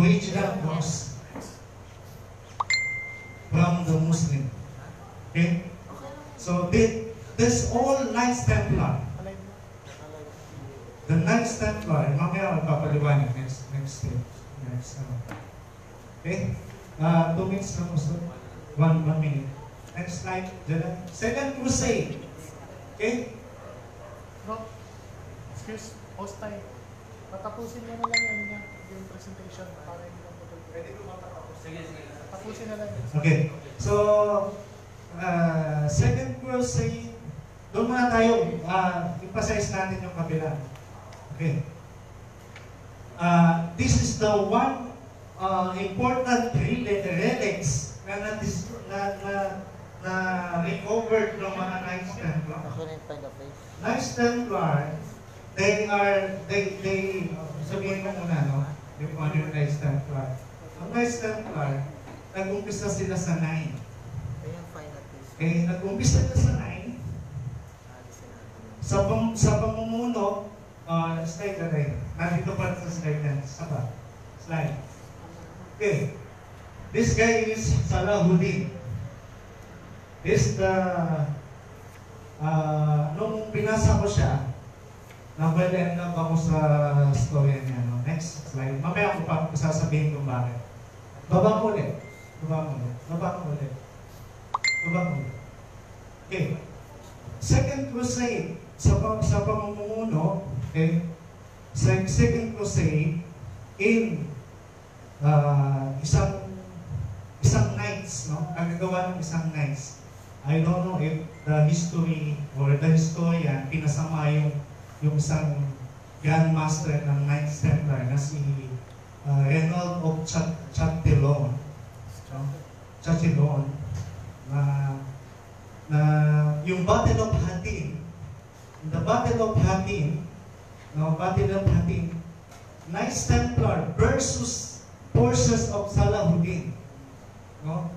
original cross from the Muslim. Okay? So thi- this all Knights Templar. The Knights Templar, mamaya magpapaliwanag next next step. Next ano. Okay? Uh, two minutes lang gusto. One, one minute. Next slide. Lang. Second Crusade. Okay? Bro, excuse, host tayo. Patapusin mo na lang yan yung presentation para hindi lang mag Pwede ko matapos. Sige, sige. Tapusin na lang. Okay. So, uh, second crusade, doon muna tayo, uh, emphasize natin yung kabila. Okay. Uh, this is the one uh, important rel- relics na na, na, na, na recovered ng mga Knights Templar. Knights Templar, they are, they, they, sabihin ko muna, no? Yung yung Knights Templar. Ang Knights Templar, nag-umpisa sila sa 9. I couldn't find a place. Okay, nag-umpisa na sa 9. Alisin natin. Sa, pam, sa pamumuno, uh, slide na rin. Nandito pa sa slide na. Saba. Slide. Okay. This guy is Salahuddin. This the, uh, nung binasa ko siya, end up ako sa story niya. No? Next slide. Mamaya ko pa sasabihin kung bakit. Baba mo ulit. Baba mo ulit. Baba mo ulit. Baba mo ulit. Okay. Second Crusade, sa, sa pamumuno, okay, sa Second Crusade, in uh, isang isang knights, no? Nagagawa ng isang knights. I don't know if the history or the historian pinasama yung yung isang grandmaster ng Knights Templar na si uh, Reynold of Chat Chatillon. No? Chatillon na na yung Battle of Hattin, the Battle of Hattin, no, Battle of Hattin, Knights Templar versus forces of Salahuddin. No?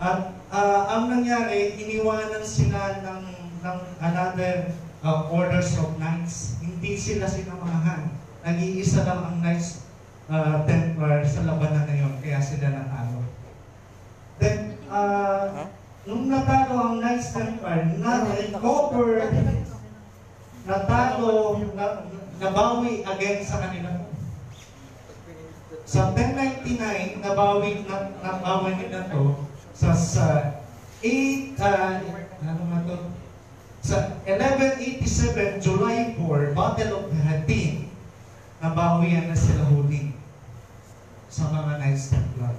At ah, ang nangyari, iniwanan sila ng, ng another ah, orders of knights. Hindi sila sinamahan. Nag-iisa lang ang Knights ah, Templar sa labanan na yun, kaya sila natalo. Then, ah, nung natalo ang Knights Templar, na-recover, natalo, na, nabawi again sa kanila. Sa 1099, nabawi, na, nabawi nila to sa, sa 8, uh, ano nga to? Sa 1187, July 4, Battle of Hattin, nabawian na sila huli sa mga Knights Templar.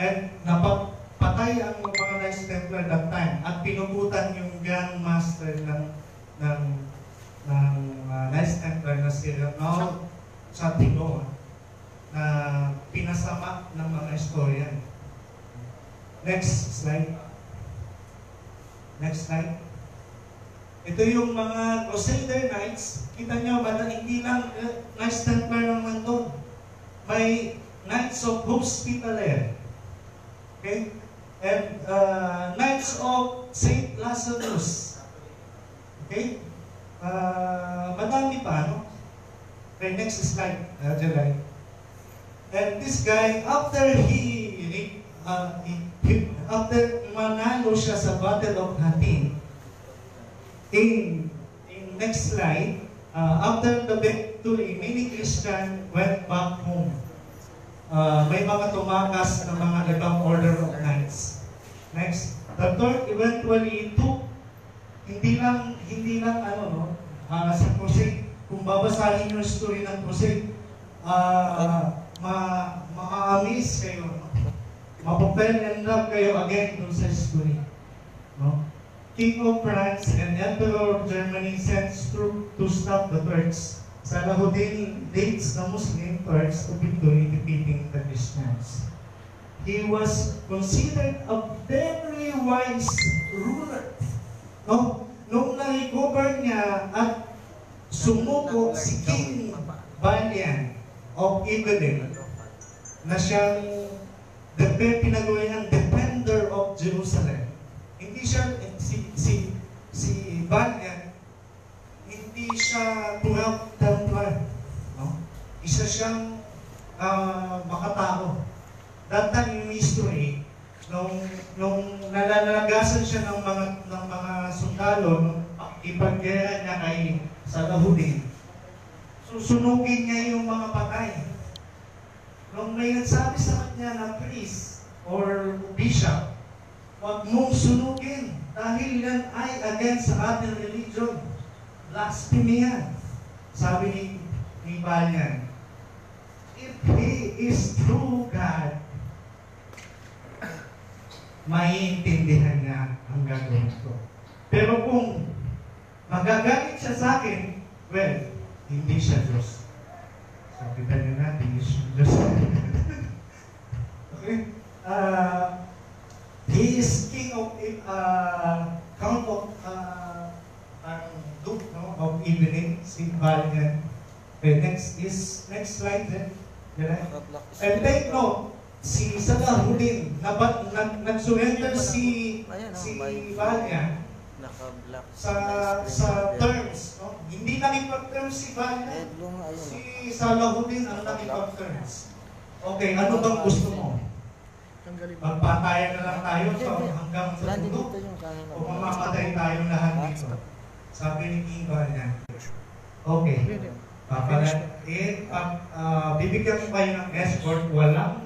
And napatay ang mga Knights Templar that time at pinuputan yung Grand Master ng ng ng uh, Knights Templar na si Ronald Chatillon na pinasama ng mga historian. Next slide. Next slide. Ito yung mga Crusader Knights. Kita nyo, bata, hindi lang uh, Knights Templar naman to. May Knights of Hospitaller. Okay? And uh, Knights of St. Lazarus. Okay? Uh, madami pa, no? Okay, next slide, uh, Jelay. And this guy, after he, uh, he- after manalo siya sa Battle of Hattin, in, in next slide, uh, after the victory, many Christian went back home. Uh, may mga tumakas ng mga ibang order of knights. Next, the Turk eventually took hindi lang hindi lang ano no ah, sa crusade kung babasahin yung story ng crusade ah ma ma-amaze kayo mapapel and love kayo again dun sa story no King of France and Emperor of Germany sends troops to stop the Turks Salahuddin leads the Muslim Turks to victory defeating the Christians He was considered a very wise ruler No? Nung na-recover niya at sumuko si King Valiant of Evelyn na siyang pinagawa niyang defender of Jerusalem. Hindi siya, si, si, si Valiant, hindi siya 12 Templar. No? Isa siyang ah, makatao. That time in history, nung, nung nalalagasan siya ng mga, ng mga sundalo, nung ipaggera niya kay Salahudin, susunugin niya yung mga patay. Nung may nagsabi sa kanya na priest or bishop, huwag mong sunugin dahil yan ay against sa ating religion. Blasphemy yan. Sabi ni, ni Banyan, if He is true God, maiintindihan niya ang gagawin ko. Pero kung magagalit siya sa akin, well, hindi siya Diyos. Sabi pa niyo natin, hindi siya Diyos. okay? Uh, he is king of, uh, count of, uh, ang duke, no, of evening, si Valiant. Okay, next is, next slide then. Is- And take note, si Salahudin, nabat, nag, nag-surrender si, si Naka-block. sa sa terms, no? Hindi nakipag-terms si Eh, yung ayun. Si Salahudin ang nakipag-terms. Okay, ano bang gusto mo? Magpatayan na lang tayo sa hanggang sa kanina. O mamamatay tayong lahat dito? Sabi ni King Valiant. Okay. Papalat, eh, pag, ah, bibigyan ko kayo ng escort, walang